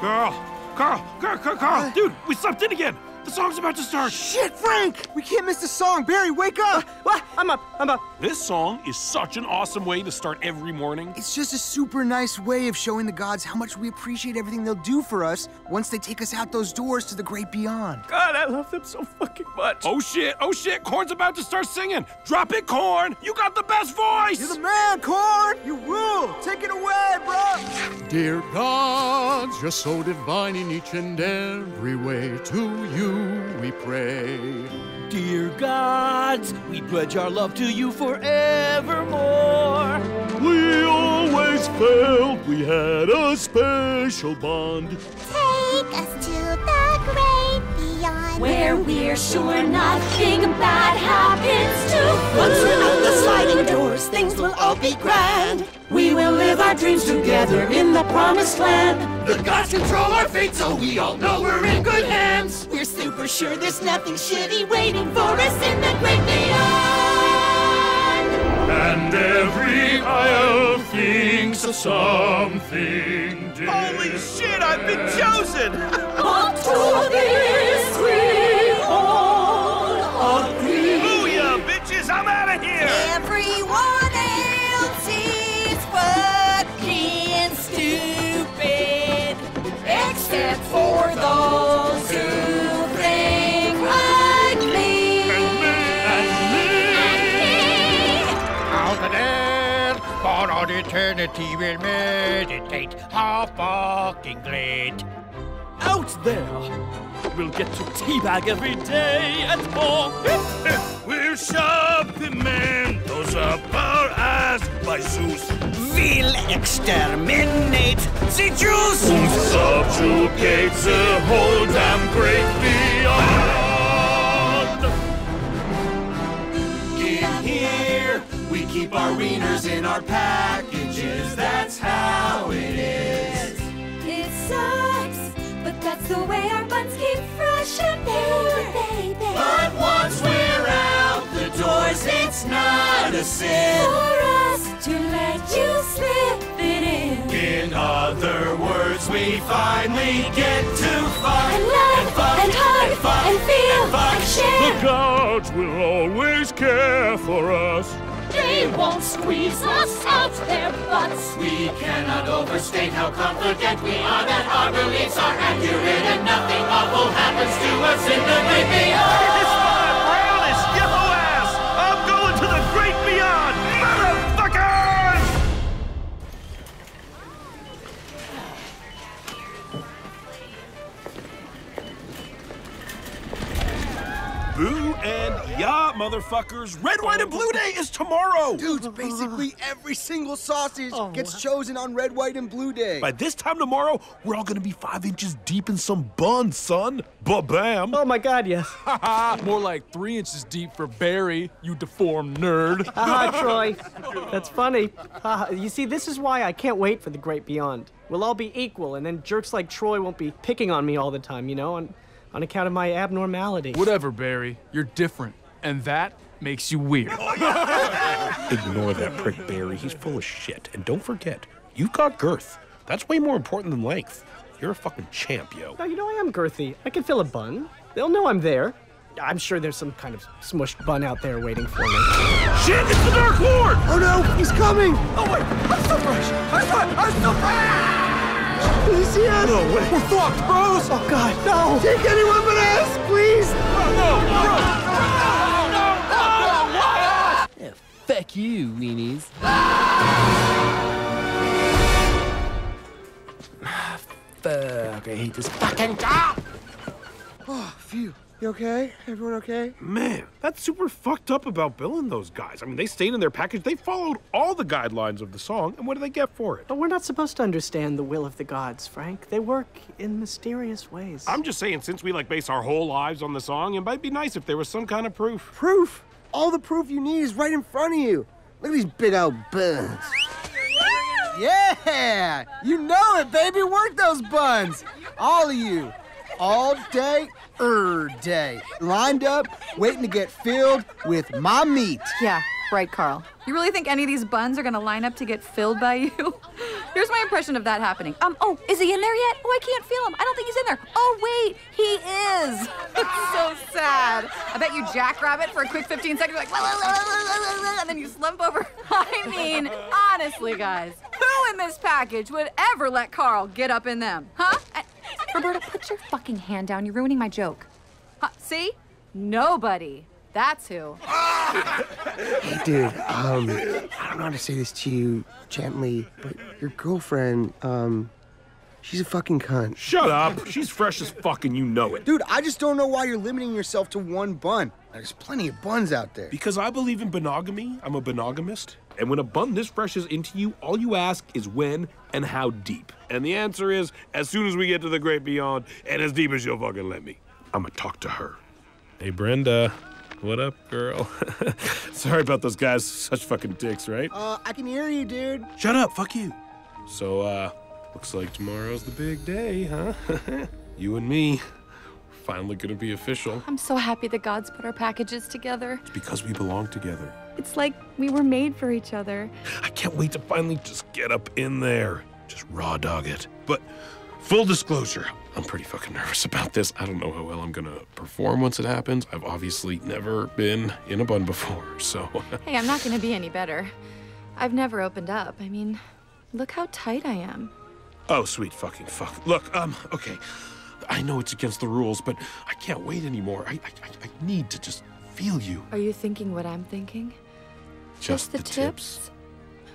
Carl, Carl, Carl, Carl, Carl, dude, we slept in again. The song's about to start. Shit, Frank! We can't miss the song. Barry, wake up! Uh, what? I'm up. I'm up. This song is such an awesome way to start every morning. It's just a super nice way of showing the gods how much we appreciate everything they'll do for us once they take us out those doors to the great beyond. God, I love them so fucking much. Oh shit, oh shit, Corn's about to start singing. Drop it, Corn. You got the best voice. You're the man, Corn! You rule! Dear gods, you're so divine in each and every way. To you we pray. Dear gods, we pledge our love to you forevermore. We always felt we had a special bond. Take us to the great beyond. Where we're sure nothing bad happens to Once we're out the sliding doors, things will all be grand. We will live our dreams together in the promised land. The gods control our fate, so we all know we're in good hands. We're super sure there's nothing shitty waiting for us in the great beyond. And every aisle thinks of something dear. Holy shit, I've been chosen! Up to this we all agree. Booyah, bitches, I'm out of here! Everyone else is fucking stupid, except for those who think like me. Out there, for all eternity we'll meditate. How fucking great. Out there, we'll get to teabag every day and more. We'll shove pimentos up our ass by Zeus. We'll exterminate the Jews! Subjugate the whole damn great beyond. In here, we keep our wieners in our packages. That's how it is. The way our buns keep fresh and pure. But once we're out the doors, it's not a sin. For us to let you slip it in. In other words, we finally get to fun And love, fuck and hug, and fuck and feel, and fuck. and The share. gods will always care for us. They won't squeeze us out their butts. We cannot overstate how confident we are that our beliefs are accurate and nothing awful happens to us in the great motherfuckers! Red, white, and blue day is tomorrow! Dude, basically every single sausage oh. gets chosen on red, white, and blue day. By this time tomorrow, we're all gonna be five inches deep in some bun, son. Ba-bam. Oh my god, yes. More like three inches deep for Barry, you deformed nerd. Haha, Troy. That's funny. Haha, you see, this is why I can't wait for the great beyond. We'll all be equal, and then jerks like Troy won't be picking on me all the time, you know, on, on account of my abnormality. Whatever, Barry. You're different. And that makes you weird. Ignore that prick Barry. He's full of shit. And don't forget, you've got girth. That's way more important than length. You're a fucking champ, yo. Now, you know I am girthy. I can fill a bun. They'll know I'm there. I'm sure there's some kind of smushed bun out there waiting for me. Shit, it's the Dark Lord! Oh no, he's coming! Oh wait, I'm so fresh! I'm so, I'm so fresh! Does he see us? No way. We're fucked, bros! Oh god, no! Take anyone but us, please! Fuck you, weenies. Ah! Fuck, I hate this fucking job! Oh, phew. You okay? Everyone okay? Man, that's super fucked up about Bill and those guys. I mean, they stayed in their package. They followed all the guidelines of the song, and what do they get for it? But we're not supposed to understand the will of the gods, Frank. They work in mysterious ways. I'm just saying, since we like base our whole lives on the song, it might be nice if there was some kind of proof. Proof? All the proof you need is right in front of you. Look at these big old buns. Yeah! You know it, baby. Work those buns. All of you. All day, er day. Lined up, waiting to get filled with my meat. Yeah, right, Carl. You really think any of these buns are gonna line up to get filled by you? Here's my impression of that happening. Um, oh, is he in there yet? Oh, I can't feel him. I don't think he's in there. Oh, wait, he is. It's so sad. I bet you jackrabbit for a quick 15 seconds, like, and then you slump over. I mean, honestly, guys, who in this package would ever let Carl get up in them? Huh? Uh, Roberta, put your fucking hand down. You're ruining my joke. Huh, see? Nobody. That's who. Hey, dude, um, I don't know how to say this to you gently, but your girlfriend, um, she's a fucking cunt. Shut up. She's fresh as fuck and you know it. Dude, I just don't know why you're limiting yourself to one bun. There's plenty of buns out there. Because I believe in monogamy, I'm a monogamist. And when a bun this fresh is into you, all you ask is when and how deep. And the answer is as soon as we get to the great beyond and as deep as you'll fucking let me. I'm gonna talk to her. Hey, Brenda. What up, girl? Sorry about those guys. Such fucking dicks, right? Uh, I can hear you, dude. Shut up. Fuck you. So, uh, looks like tomorrow's the big day, huh? you and me. Finally gonna be official. I'm so happy the gods put our packages together. It's because we belong together. It's like we were made for each other. I can't wait to finally just get up in there. Just raw dog it. But full disclosure, I'm pretty fucking nervous about this. I don't know how well I'm gonna perform once it happens. I've obviously never been in a bun before, so. Hey, I'm not gonna be any better. I've never opened up. I mean, look how tight I am. oh, sweet fucking fuck. Look, um, okay. I know it's against the rules, but I can't wait anymore. I, I, I- need to just feel you. Are you thinking what I'm thinking? Just the, the tips?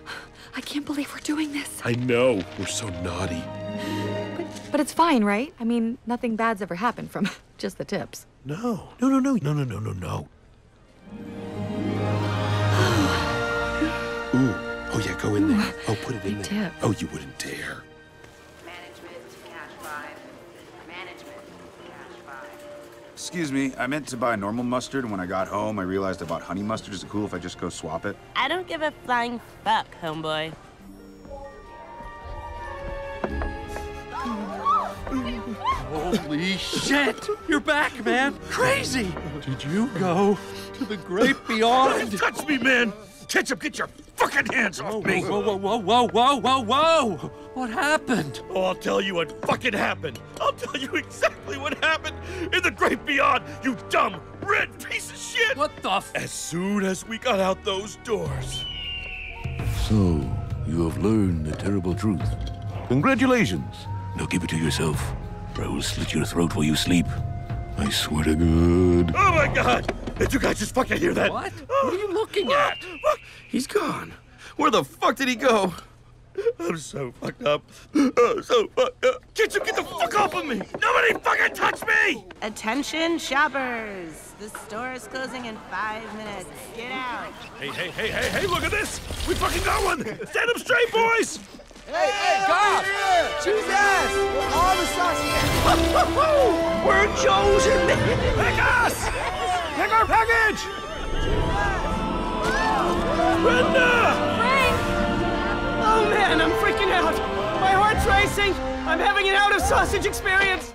I can't believe we're doing this. I know. We're so naughty. But it's fine, right? I mean, nothing bad's ever happened from just the tips. No. No, no, no, no, no, no, no, no. Ooh. Oh, yeah, go in there. Oh, put it in there. tip. Oh, you wouldn't dare. Excuse me, I meant to buy normal mustard, and when I got home, I realized I bought honey mustard. Is it cool if I just go swap it? I don't give a flying fuck, homeboy. Holy shit! You're back, man! Crazy! Did you go to the great beyond? Touch me, man! Ketchup, get your fucking hands off me! Whoa, whoa, whoa, whoa, whoa, whoa, whoa! What happened? Oh, I'll tell you what fucking happened. I'll tell you exactly what happened in the great beyond, you dumb red piece of shit! What the f- As soon as we got out those doors. So, you have learned the terrible truth. Congratulations. Now keep it to yourself, or I will slit your throat while you sleep. I swear to God. Oh my god! Did you guys just fucking hear that? What? What are you looking at? He's gone. Where the fuck did he go? I'm so fucked up. Uh, so fucked up. Can't you get the fuck off of me! Nobody fucking touch me! Attention, shoppers! The store is closing in five minutes. Get out. Hey, hey, hey, hey, hey, look at this! We fucking got one! Stand up straight, boys! Hey, hey, God! Choose ass! All the sauce here. We're chosen! Pick us! Pick our package! Brenda! Oh man, I'm freaking out. My heart's racing. I'm having an out of sausage experience.